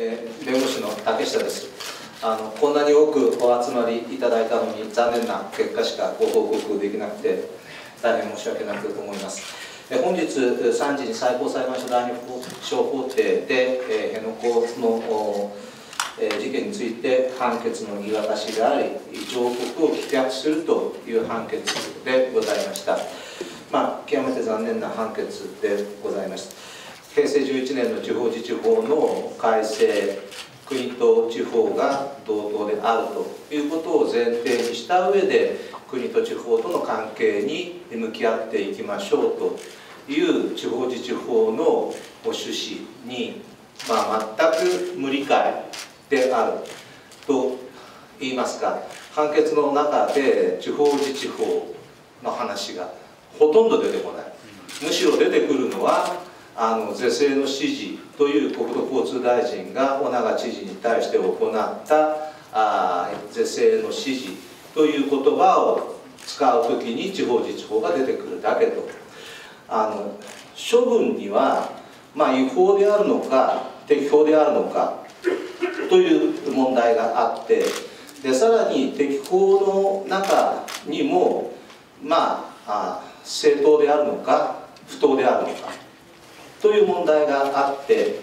えー、弁護士の竹下です。あのこんなに多くお集まりいただいたのに残念な結果しかご報告できなくて大変申し訳なく思います。本日3時に最高裁判所第二小法廷で、えー、辺野古の、えー、事件について判決の言い渡しがあり上告を棄却するという判決でございました。まあ極めて残念な判決でございました平成11年の地方自治法の改正国と地方が同等であるということを前提にした上で国と地方との関係に向き合っていきましょうという地方自治法の趣旨に、まあ、全く無理解であると言いますか判決の中で地方自治法の話がほとんど出てこない。むしろ出てくるのはあの是正の指示という国土交通大臣が尾長知事に対して行ったあ是正の指示という言葉を使う時に地方自治法が出てくるだけと。あの処分には、まあ、違法であるのか適法であるのかという問題があってでさらに適法の中にもまあ正当であるのか不当であるのか。という問題があって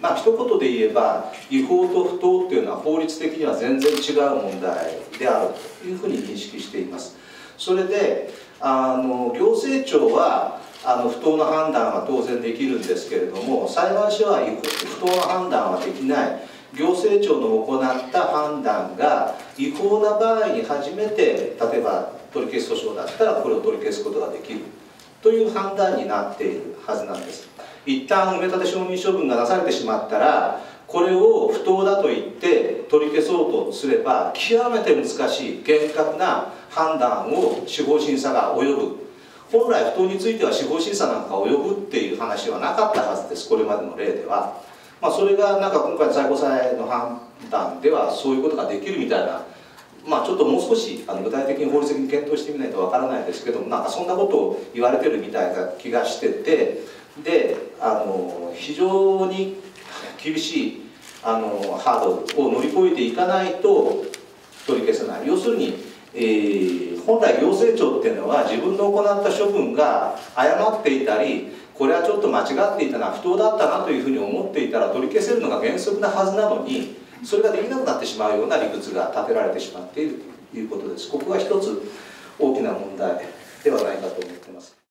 まあ一言で言えば違法と不当っていうのは法律的には全然違う問題であるというふうに認識しています。それであの行政庁はあの不当な判断は当然できるんですけれども裁判所は不当な判断はできない。行政庁の行った判断が違法な場合に初めて例えば取り消し訴訟だったらこれを取り消すことができる。という判断になっているはずなんです。一旦埋め立て承認処分がなされてしまったらこれを不当だと言って取り消そうとすれば極めて難しい厳格な判断を司法審査が及ぶ。本来不当については司法審査なんか及ぶっていう話はなかったはずですこれまでの例では、まあ、それがなんか今回最高裁の判断ではそういうことができるみたいなまあ、ちょっともう少しあの具体的に法律的に検討してみないとわからないですけどもなんかそんなことを言われてるみたいな気がしててであの非常に厳しいあのハードを乗り越えていかないと取り消せない。要するに、えー、本来行政庁っていうのは自分の行った処分が誤っていたりこれはちょっと間違っていたな不当だったなというふうに思っていたら取り消せるのが原則なはずなのにそれができなくなってしまうような理屈が立てられてしまっているということです。ここが一つ大きな問題ではないかと思ってます。